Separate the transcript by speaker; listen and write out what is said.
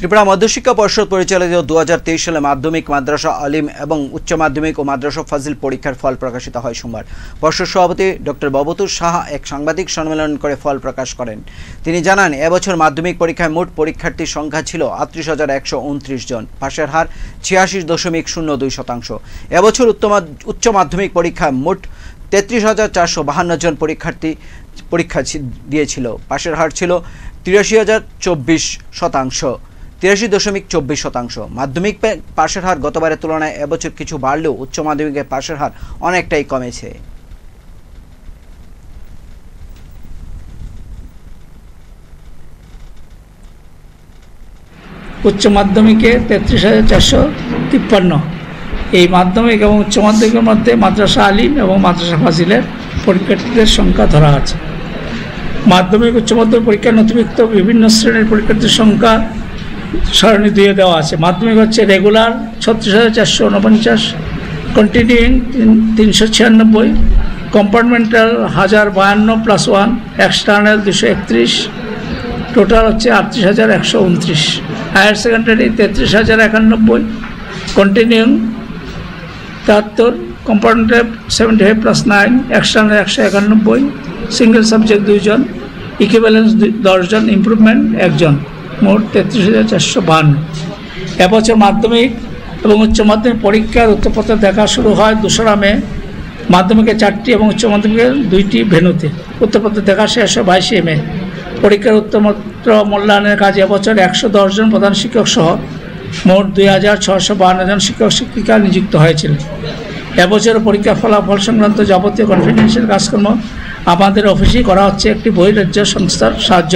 Speaker 1: ত্রিপুরা মধ্যশিক্ষা পর্ষদ পরিচালিত দু হাজার তেইশ সালে মাধ্যমিক মাদ্রাসা আলিম এবং উচ্চ মাধ্যমিক ও মাদ্রাসা ফাজিল পরীক্ষার ফল প্রকাশিত হয় সোমবার। পর্ষদ সভাপতি ডক্টর ববতুর সাহা এক সাংবাদিক সম্মেলন করে ফল প্রকাশ করেন। তিনি জানান, এবছর মাধ্যমিক পরীক্ষায় মোট পরীক্ষার্থীর সংখ্যা ছিল আটত্রিশ হাজার একশো উনত্রিশ জন। পাশের হার ছিয়াশি দশমিক শূন্য দুই শতাংশ। এবছর উচ্চ মাধ্যমিক পরীক্ষায় মোট তেত্রিশ হাজার চারশো বাহান্ন জন পরীক্ষার্থী পরীক্ষা দিয়েছিল। পাশের হার ছিল তিরাশি হাজার চব্বিশ শতাংশ। তিরাশি দশমিক চব্বিশ শতাংশ। মাধ্যমিক পাশের হার গতবারের তুলনায় এবছর কিছু বাড়লেও উচ্চ মাধ্যমিকের পাশের হার অনেকটাই কমেছে।
Speaker 2: উচ্চ মাধ্যমিকে তেত্রিশ হাজার চারশো তিপ্পান্ন। এই মাধ্যমিক এবং উচ্চ মাধ্যমিকের মধ্যে মাদ্রাসা আলিম এবং মাদ্রাসা ফাজিলের পরীক্ষার্থীদের সংখ্যা ধরা আছে। মাধ্যমিক, উচ্চ মাধ্যমিক পরীক্ষার নথিভুক্ত বিভিন্ন শ্রেণির পরীক্ষার্থীর সংখ্যা সারণী দিয়ে দেওয়া আছে। মাধ্যমিক হচ্ছে রেগুলার, ছত্রিশ হাজার চারশো উনপঞ্চাশ কন্টিনিউইং তিনশো ছিয়ানব্বই। কম্পার্টমেন্টাল হাজার বায়ান্ন প্লাস ওয়ান এক্সটার্নাল দুশো একত্রিশ। টোটাল হচ্ছে আটত্রিশ হাজার একশো উনত্রিশ হায়ার সেকেন্ডারি তেত্রিশ হাজার একানব্বই। কন্টিনিউং তেহাত্তর। Compounder seventy five plus nine external একশো একানব্বই। সিঙ্গেল সাবজেক্ট দুইজন ইকুইভ্যালেন্স দশজন ইমপ্রুভমেন্ট একজন। মোট তেত্রিশ হাজার চারশো বাহান্ন। এবছর মাধ্যমিক এবং উচ্চ মাধ্যমিক পরীক্ষার উত্তরপত্র দেখা শুরু হয় দোসরা মে। মাধ্যমিকে চারটি এবং উচ্চ মাধ্যমিকের দুইটি ভেনুতে উত্তরপত্র দেখা শেষ হয় বাইশে মে। পরীক্ষার উত্তরপত্র মূল্যায়নের কাজ এবছর একশো দশজন প্রধান শিক্ষক সহ মোট দুই হাজার ছশো বাহান্ন জন শিক্ষক শিক্ষিকা নিযুক্ত হয়েছিল এবছর পরীক্ষা ফলাফল সংক্রান্ত যাবতীয় কনফিডেন্সিয়াল কাজকর্ম আমাদের অফিসেই করা হচ্ছে। একটি বহিরাজ্য সংস্থার সাহায্য